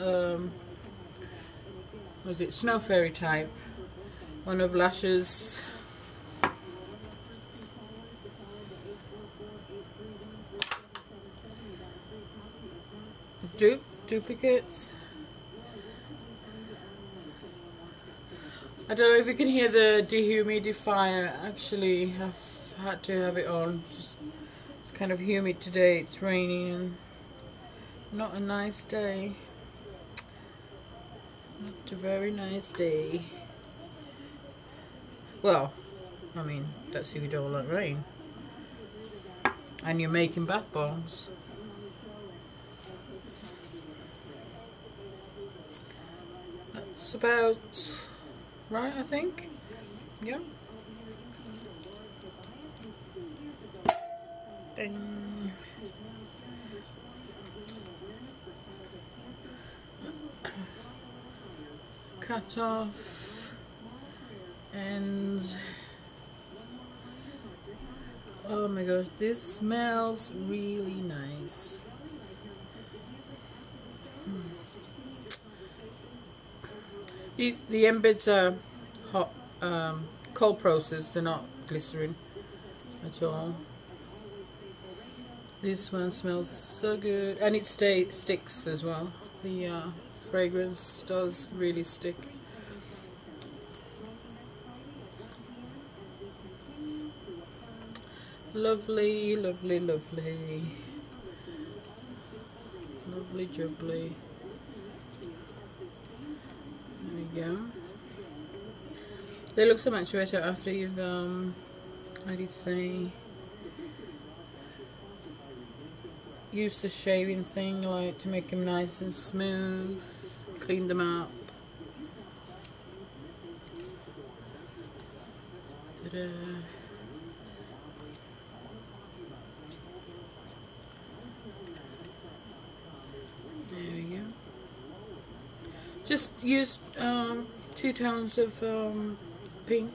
um, was it Snow Fairy type. One of Lush's dupe duplicates. I don't know if you can hear the dehumidifier. Actually, I've had to have it on. Just, it's kind of humid today. It's raining and not a nice day. Not a very nice day. Well, I mean, that's if you don't like rain. And you're making bath bombs. That's about right, I think. Yeah. Ding. Cut off and oh my gosh, this smells really nice. The, the embeds are hot, um, cold process, they're not glycerin at all. This one smells so good, and it stay, sticks as well. The uh, fragrance does really stick. Lovely, lovely, lovely. Lovely jubbly. There we go. They look so much better after you've, um, how do you say, used the shaving thing, like to make them nice and smooth, clean them up. There we go. Just use um, two tones of um, pink.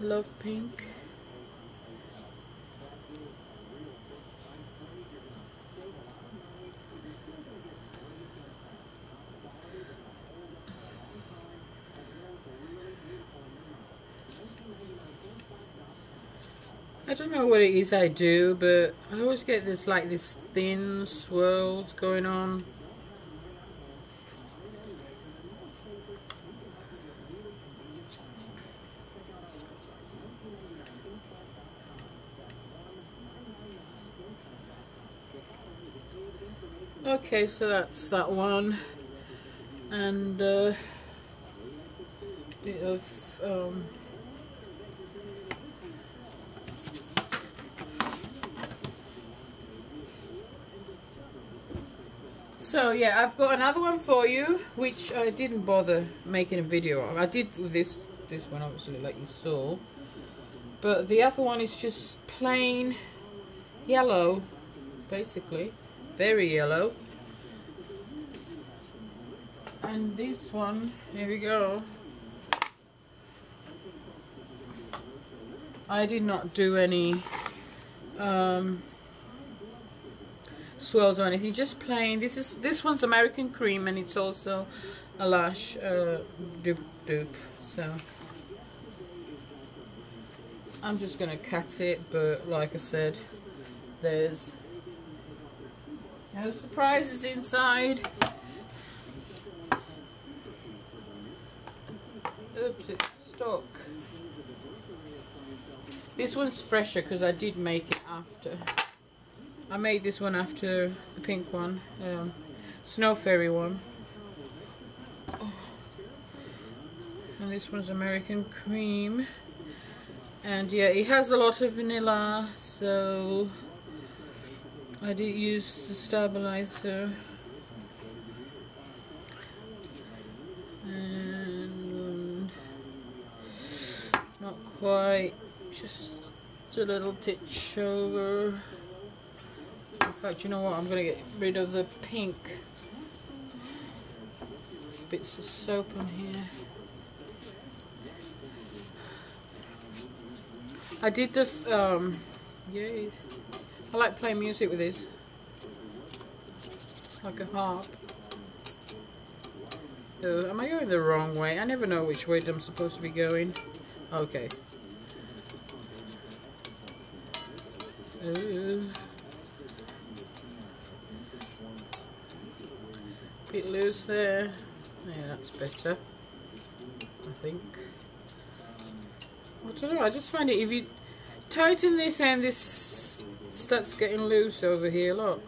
Love pink. I don't know what it is I do, but I always get this like this thin swirls going on. Okay, so that's that one, and uh, bit of um, So yeah, I've got another one for you, which I didn't bother making a video of. I did this this one, obviously, like you saw. But the other one is just plain yellow, basically, very yellow. And this one, here we go. I did not do any um, swirls or anything just plain this is this one's American cream and it's also a Lush uh, dupe dupe so I'm just gonna cut it but like I said there's no surprises inside. Oops it's stuck. This one's fresher because I did make it after I made this one after the pink one, um, Snow Fairy one. And this one's American Cream. And yeah, it has a lot of vanilla, so I did use the stabilizer. And not quite, just a little titch over. Fact, you know what? I'm going to get rid of the pink bits of soap on here. I did the um, yay, I like playing music with this. It's like a harp. Uh, am I going the wrong way? I never know which way I'm supposed to be going. Okay. Uh, bit loose there. Yeah, that's better. I think. I don't know. I just find it if you tighten this and this starts getting loose over here. Look,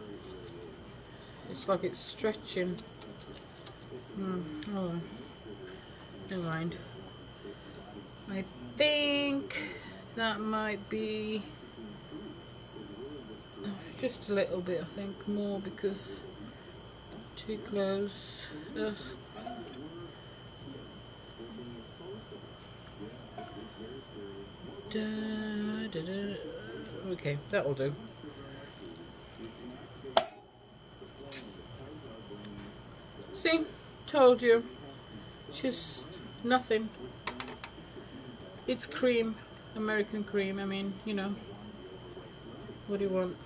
it's like it's stretching. Hmm. Oh, never mind. I think that might be just a little bit. I think more because too close. Ugh. Da, da, da. Okay, that'll do. See, told you. Just nothing. It's cream, American cream. I mean, you know, what do you want?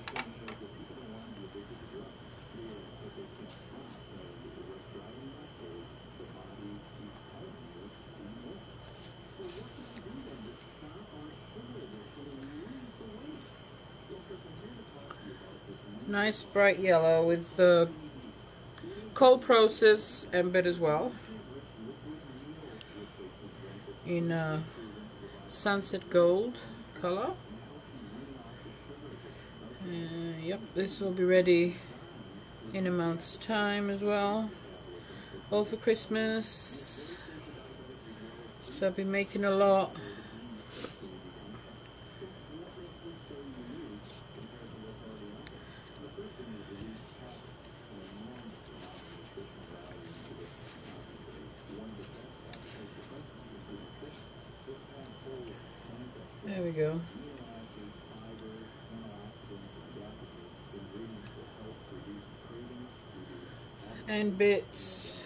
Nice bright yellow with the cold process embed as well. In a sunset gold color. Uh, yep, this will be ready in a month's time as well. All for Christmas. So I've been making a lot. There we go. And bits.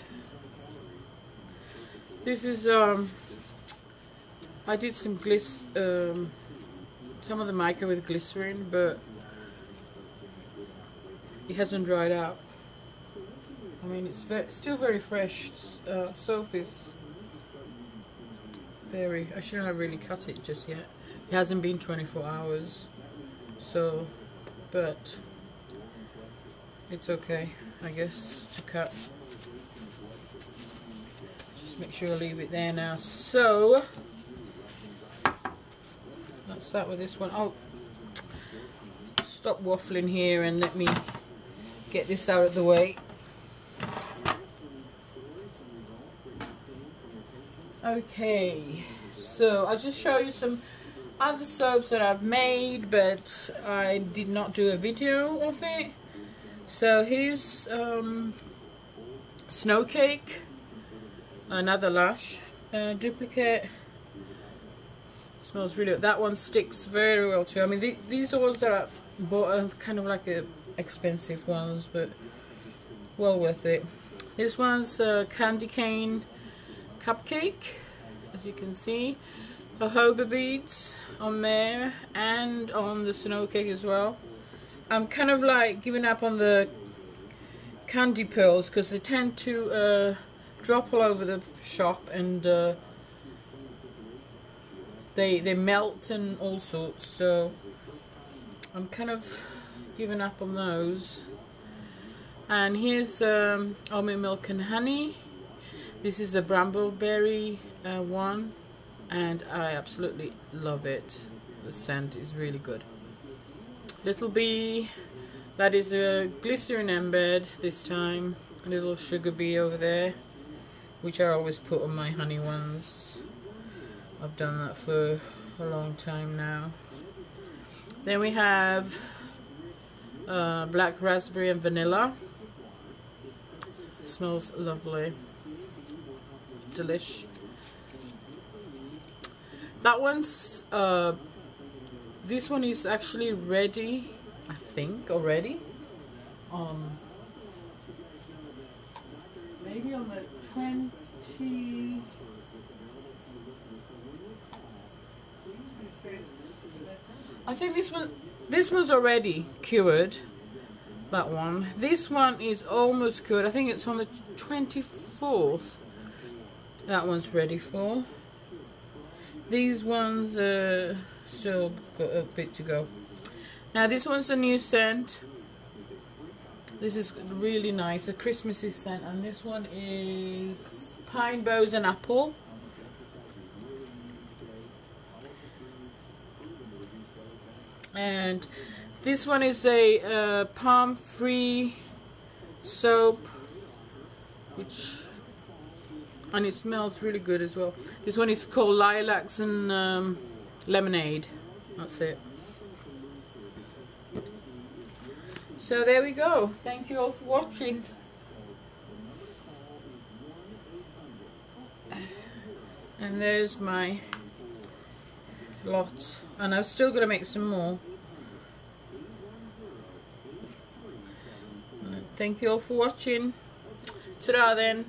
This is um I did some glis um some of the mica with glycerin but it hasn't dried out. I mean it's ve still very fresh. Uh, soap is very I shouldn't have really cut it just yet. It hasn't been 24 hours, so, but it's okay, I guess, to cut. Just make sure I leave it there now. So, let's start with this one. Oh, stop waffling here and let me get this out of the way. Okay, so I'll just show you some other soaps that I've made but I did not do a video of it. So here's um, Snow Cake another Lush uh, duplicate. Smells really good. that one sticks very well too. I mean th these are ones that I bought as kind of like a expensive ones but well worth it. This one's uh, candy cane cupcake as you can see jojoba beads on there and on the snow cake as well. I'm kind of like giving up on the candy pearls because they tend to uh, drop all over the shop and uh, they they melt and all sorts. So I'm kind of giving up on those. And here's um, almond milk and honey. This is the brambleberry uh, one and I absolutely love it. The scent is really good. Little bee, that is a glycerin embed this time. A little sugar bee over there, which I always put on my honey ones. I've done that for a long time now. Then we have uh, black raspberry and vanilla. Smells lovely. Delish. That one's, uh, this one is actually ready, I think, already. Um, maybe on the 20... I think this one, this one's already cured that one. This one is almost cured. I think it's on the 24th that one's ready for these ones still got a bit to go. Now this one's a new scent. This is really nice a Christmassy scent and this one is pine boughs and apple. And this one is a uh, palm free soap which and it smells really good as well. This one is called lilacs and um, lemonade. That's it. So there we go. Thank you all for watching. And there's my lot and I'm still going to make some more. Thank you all for watching. Ta then